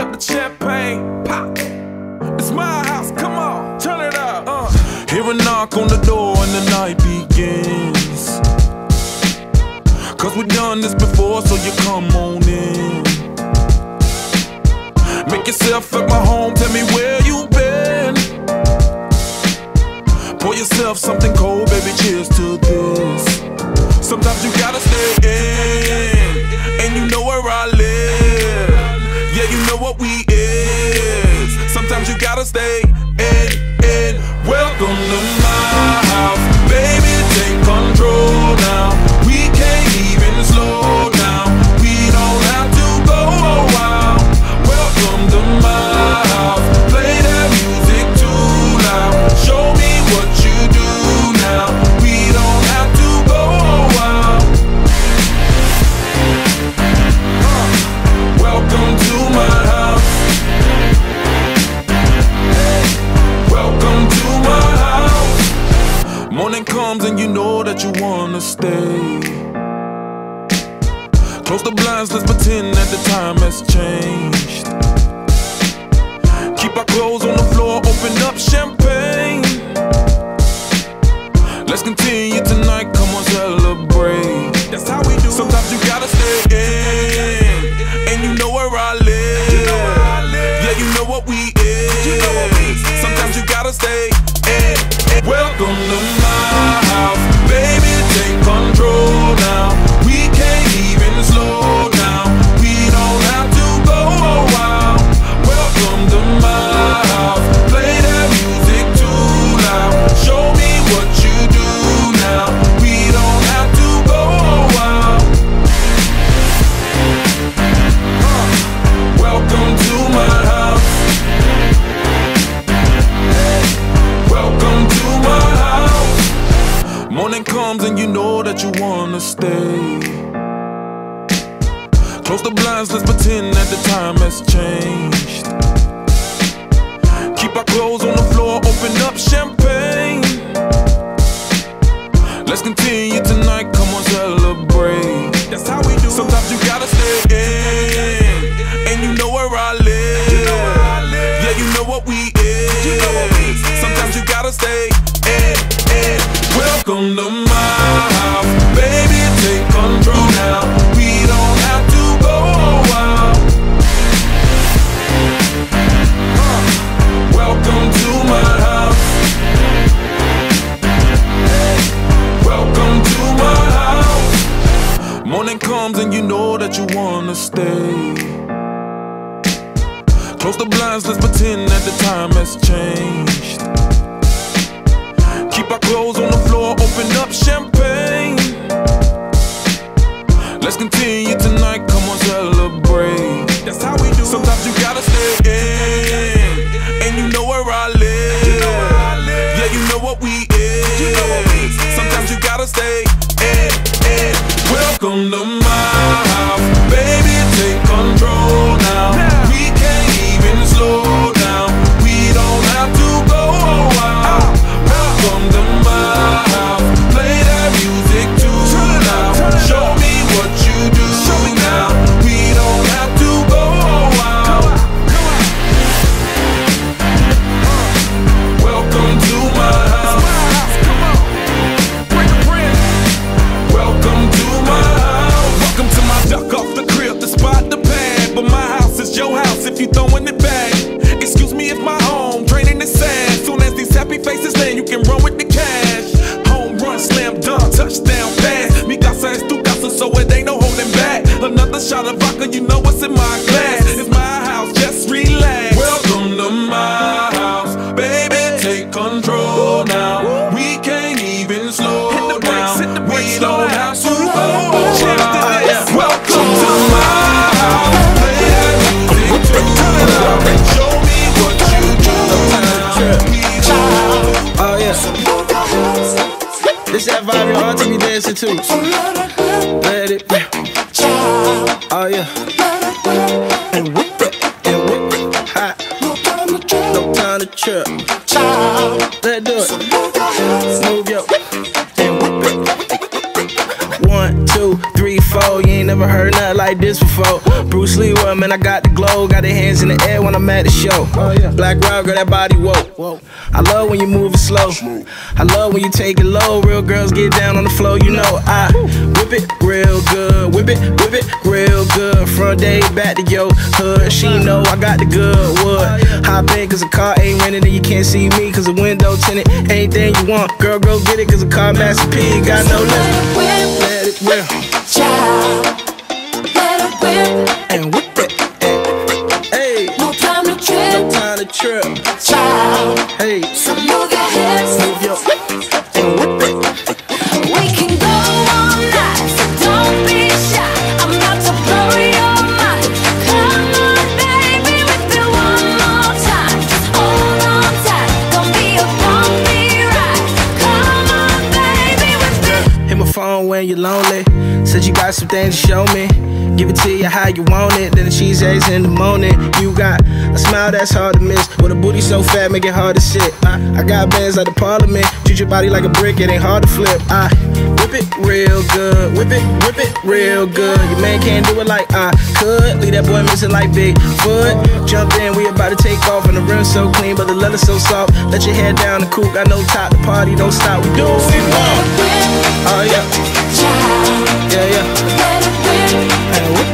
up the champagne. Pop. It's my house, come on, turn it up. Uh. Hear a knock on the door and the night begins. Cause we've done this before, so you come on in. Make yourself at my home, tell me where you been. Pour yourself something cold, baby, cheers to this. Sometimes you gotta stay in, what we is. Close the blinds, let's pretend that the time has changed. Keep our clothes on the floor, open up champagne. Let's continue tonight, come on, celebrate. That's how we Close the blinds, let's pretend that the time has changed. Keep our clothes on the floor, open up champagne. Let's continue tonight, come on, celebrate. You know that you wanna stay. Close the blinds, let's pretend that the time has changed. Keep our clothes on the floor, open up champagne. Let's continue tonight, come on, celebrate. That's how we do. Sometimes you gotta stay in, shot of vodka, you know what's in my glass. It's my house, just relax. Welcome to my house, baby. Take control now. We can't even slow down. We don't have to go. Welcome to my house. Play that music too. Show me what you do now. We don't Oh yeah. This that vibe your auntie be dancing to. And whip it. And whip it. Hot. No time to trip. Let's do it. Move yo. And whip it. Never heard nothing like this before. Bruce Lee, well, man, I got the glow. Got the hands in the air when I'm at the show. Oh, Black Rock, girl, that body, whoa. I love when you move it slow. I love when you take it low. Real girls get down on the floor, you know I whip it real good. Whip it, whip it real good. Front day, back to your hood. She know I got the good wood. Oh, Hop in, cause the car ain't rented and you can't see me, cause the window tinted. Anything you want, girl, go get it, cause the car Master P got no limit. Let it whip. Child, let it whip. And whip it. Hey, No time to no trip. time to trip. Child, Hey, so move your hips. move your and whip it. We can go all night, so don't be shy. I'm about to blow your mind. Come on, baby, whip it one more time. Just hold on tight, gonna be a bumpy ride. Come on, baby, whip it. Hit my phone when you're lonely. Said you got some things to show me. Give it to you how you want it. Then the cheese eggs in the morning. You got a smile that's hard to miss. With a booty so fat, make it hard to sit. I, I got bands like the parliament. Treat your body like a brick, it ain't hard to flip. I whip it real good. Whip it, whip it real good. Your man can't do it like I could. Leave that boy missing like Bigfoot. Jump in, we about to take off. And the rim so clean, but the leather so soft. Let your head down the coupe. Got no top, the party don't stop. We do what we want. Oh yeah. child. And